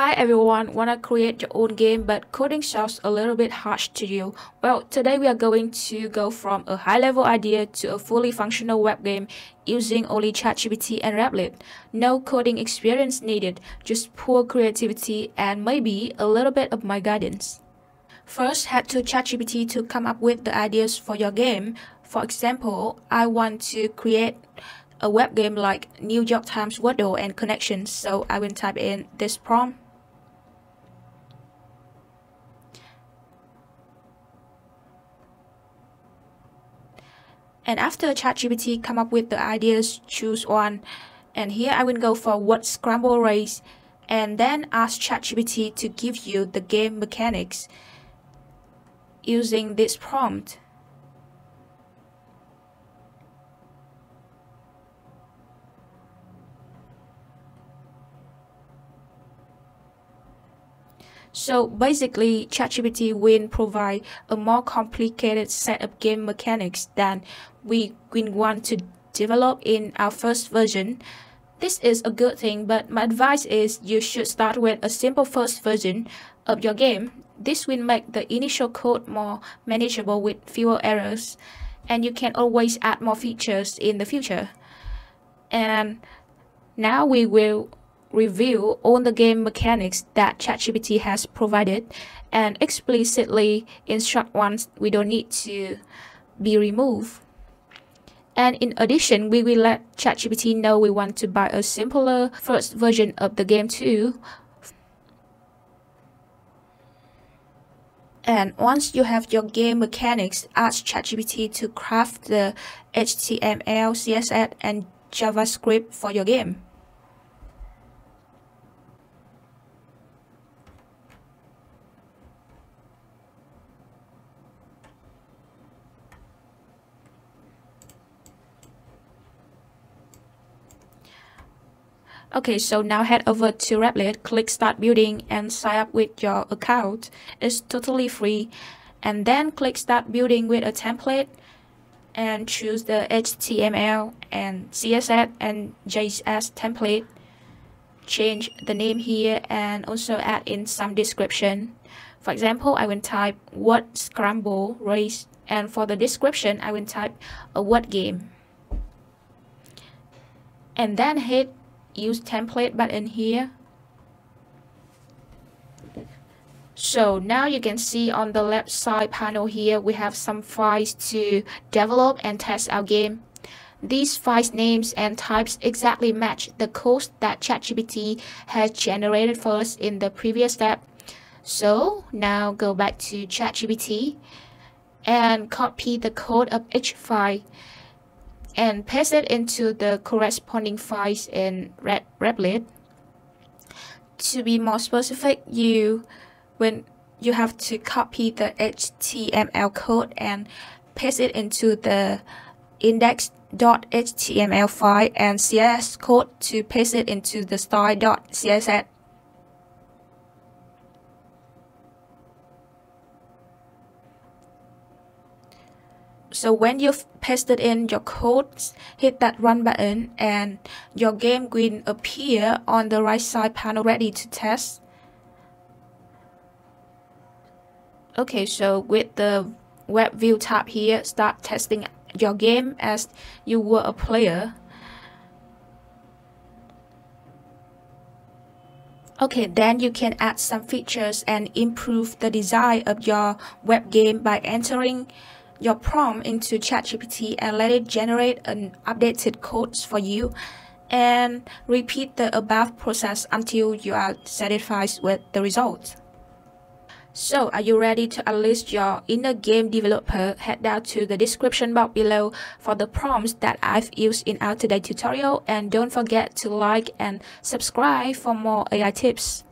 Hi everyone, wanna create your own game but coding sounds a little bit harsh to you? Well, today we are going to go from a high-level idea to a fully functional web game using only ChatGPT and Replit. No coding experience needed, just pure creativity and maybe a little bit of my guidance. First, head to ChatGPT to come up with the ideas for your game. For example, I want to create a web game like New York Times Wordle and Connections, so I will type in this prompt. And after ChatGPT come up with the ideas, choose one. And here I will go for word scramble race and then ask ChatGPT to give you the game mechanics using this prompt. So basically, ChatGPT will provide a more complicated set of game mechanics than we want to develop in our first version. This is a good thing, but my advice is you should start with a simple first version of your game. This will make the initial code more manageable with fewer errors, and you can always add more features in the future. And now we will review all the game mechanics that ChatGPT has provided and explicitly instruct ones we don't need to be removed. And in addition, we will let ChatGPT know we want to buy a simpler first version of the game too. And once you have your game mechanics, ask ChatGPT to craft the HTML, CSS, and JavaScript for your game. Okay, so now head over to Replit, click start building and sign up with your account. It's totally free. And then click start building with a template and choose the HTML and CSS and JS template. Change the name here and also add in some description. For example, I will type word scramble race and for the description, I will type a what game. And then hit use template button here. So now you can see on the left side panel here, we have some files to develop and test our game. These files names and types exactly match the code that ChatGPT has generated for us in the previous step. So now go back to ChatGPT and copy the code of each file and paste it into the corresponding files in Red Replit. To be more specific, you when you have to copy the HTML code and paste it into the index.html file and CSS code to paste it into the style.css So when you've pasted in your codes, hit that run button and your game will appear on the right side panel ready to test. Okay, so with the web view tab here, start testing your game as you were a player. Okay, then you can add some features and improve the design of your web game by entering your prompt into ChatGPT and let it generate an updated codes for you and repeat the above process until you are satisfied with the result. So, are you ready to unleash your inner game developer? Head down to the description box below for the prompts that I've used in our today tutorial and don't forget to like and subscribe for more AI tips.